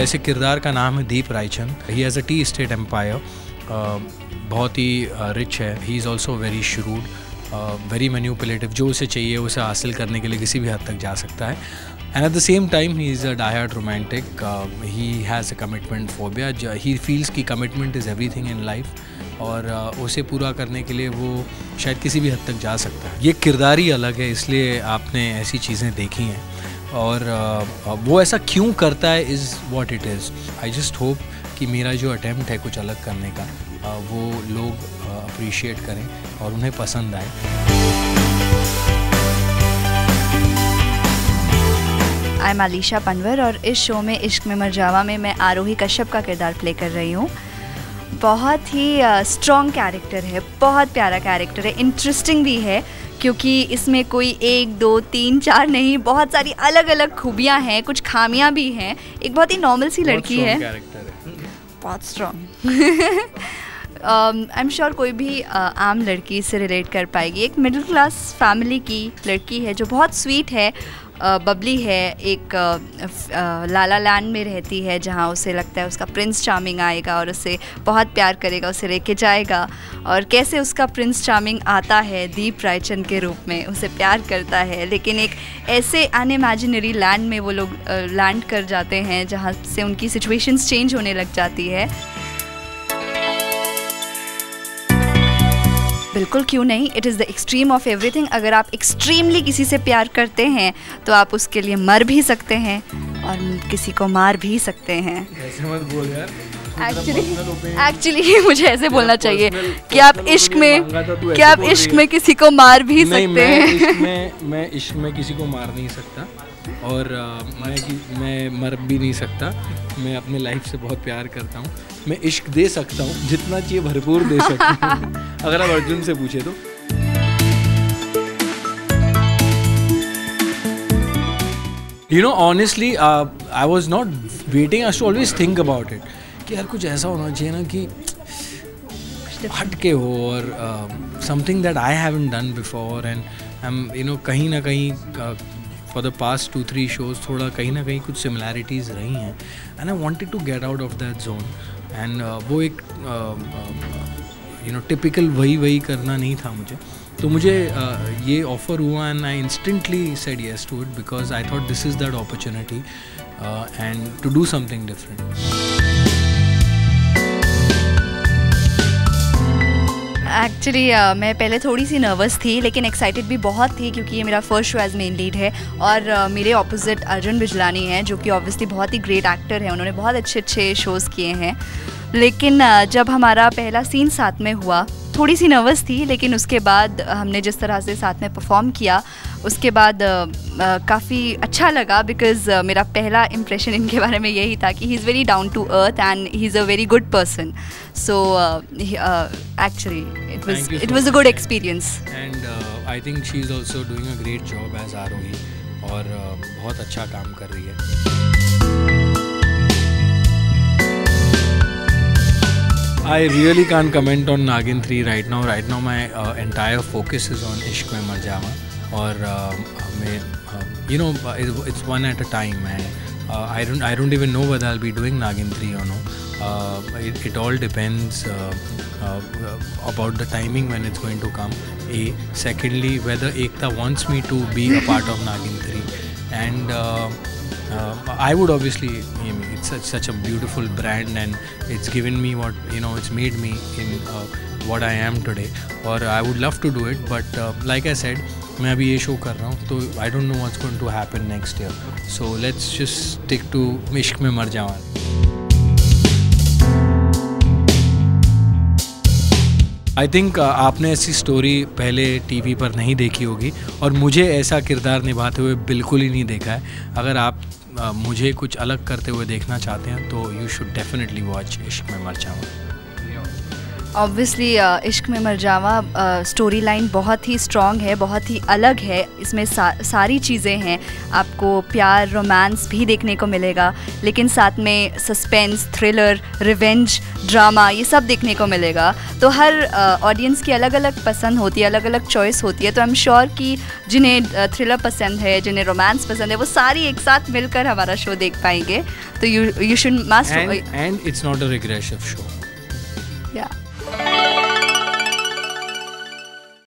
वैसे किरदार का नाम है Deep Raichand. He has a tea estate empire बहुत ही रिच है। He is also very shrewd very manipulative जो उसे चाहिए उसे हासिल करने के लिए किसी भी हद तक जा सकता है। And at the same time he is a diehard romantic he has a commitment phobia he feels की commitment is everything in life और uh, उसे पूरा करने के लिए वो शायद किसी भी हद तक जा सकता है। ये किरदार ही अलग है इसलिए आपने ऐसी चीज़ें देखी हैं। और वो ऐसा क्यों करता है is what it is I just hope कि मेरा जो अटैम्प्ट है कुछ अलग करने का वो लोग अप्रिशिएट करें और उन्हें पसंद आए। आई एम पनवर और इस शो में इश्क में मर जावा में मैं आरोही कश्यप का किरदार प्ले कर रही हूँ। बहुत ही स्ट्रॉन्ग कैरेक्टर है बहुत प्यारा कैरेक्टर है इंटरेस्टिंग भी है क्योंकि इसमें कोई एक दो तीन चार नहीं बहुत सारी अलग अलग खूबियाँ हैं कुछ खामियाँ भी हैं। एक बहुत ही नॉर्मल सी लड़की है। बहुत स्ट्रॉन्ग आई एम श्योर कोई भी uh, आम लड़की इससे रिलेट कर पाएगी। एक मिडिल क्लास फैमिली की लड़की है जो बहुत स्वीट है बबली है एक लाला लैंड में रहती है जहाँ उसे लगता है उसका प्रिंस चार्मिंग आएगा और उसे बहुत प्यार करेगा उसे लेके जाएगा। और कैसे उसका प्रिंस चार्मिंग आता है दीप रायचंद के रूप में उसे प्यार करता है। लेकिन एक ऐसे अनइमेजिनरी लैंड में वो लोग लैंड कर जाते हैं जहाँ से उनकी सिचुएशंस चेंज होने लग जाती है। बिल्कुल क्यों नहीं? It is the extreme of everything अगर आप एक्सट्रीमली किसी से प्यार करते हैं तो आप उसके लिए मर भी सकते हैं और किसी को मार भी सकते हैं। एक्चुअली एक्चुअली मुझे ऐसे बोलना चाहिए कि आप इश्क में कि आप इश्क में किसी को मार भी सकते हैं। मैं मैं इश्क में किसी को मार नहीं सकता। और मैं मैं मर भी नहीं सकता। मैं अपने लाइफ से बहुत प्यार करता हूँ। मैं इश्क दे सकता हूँ जितना चाहिए भरपूर दे सकता हूँ। अगर आप अर्जुन से पूछे तो। You know honestly I was not waiting I too always think about it कि यार कुछ ऐसा होना चाहिए ना कि हट के हो और something that I haven't done before and I am you know कहीं ना कहीं for the past two three shows थोड़ा कहीं ना कहीं कुछ सिमिलैरिटीज़ रही हैं and I wanted to get out of that zone and वो एक यू नो टिपिकल वही वही करना नहीं था मुझे तो मुझे uh, ये ऑफ़र हुआ and I instantly said yes to it because I thought this is that opportunity and to do something different actually uh, मैं पहले थोड़ी सी नर्वस थी लेकिन एक्साइटेड भी बहुत थी क्योंकि ये मेरा first show as main lead है और uh, मेरे ऑपोजिट अर्जुन बिजलानी हैं जो कि ऑब्वियसली बहुत ही ग्रेट एक्टर हैं। उन्होंने बहुत अच्छे अच्छे शोज़ किए हैं। लेकिन uh, जब हमारा पहला सीन साथ में हुआ थोड़ी सी नर्वस थी लेकिन उसके बाद हमने जिस तरह से साथ में परफॉर्म किया उसके बाद काफ़ी अच्छा लगा बिकॉज़ मेरा पहला इम्प्रेशन इनके बारे में यही था कि he is very down to earth and he is a very good person so actually it was it was a good experience and I think she is also doing a great job as Arohi और uh, बहुत अच्छा काम कर रही है। I really can't comment on Nagin 3 right now. Right now, my uh, entire focus is on Ishq Mein Mar Jawa. Or, uh, uh, you know, it's one at a time. And uh, I don't, I don't even know whether I'll be doing Nagin 3 or no. Uh, it, it all depends uh, about the timing when it's going to come. A. Secondly, whether Ekta wants me to be a part of Nagin 3. And I would obviously, such, such a beautiful brand and it's given me what, you know, it's made me in uh, what I am today. Or I would love to do it, but uh, like I said, मैं अभी ये show कर रहा हूँ तो I don't know what's going to happen next year so let's just stick to Ishq Mein Mar Java I think uh, आपने ऐसी story पहले टीवी पर नहीं देखी होगी और मुझे ऐसा किरदार निभाते हुए बिल्कुल ही नहीं देखा है। अगर आप मुझे कुछ अलग करते हुए देखना चाहते हैं तो यू शुड डेफिनेटली वॉच इश्क में मर जाऊँ। ऑब्वियसली इश्क में मर जावा स्टोरी लाइन बहुत ही स्ट्रॉन्ग है बहुत ही अलग है। इसमें सा, सारी चीज़ें हैं। आपको प्यार रोमांस भी देखने को मिलेगा लेकिन साथ में सस्पेंस थ्रिलर रिवेंज ड्रामा ये सब देखने को मिलेगा। तो हर ऑडियंस uh, की अलग अलग पसंद होती है अलग अलग चॉइस होती है। तो आई एम श्योर कि जिन्हें थ्रिलर uh, पसंद है जिन्हें रोमांस पसंद है वो सारी एक साथ मिलकर हमारा शो देख पाएँगे। तो you you should must and it's not a regressive show या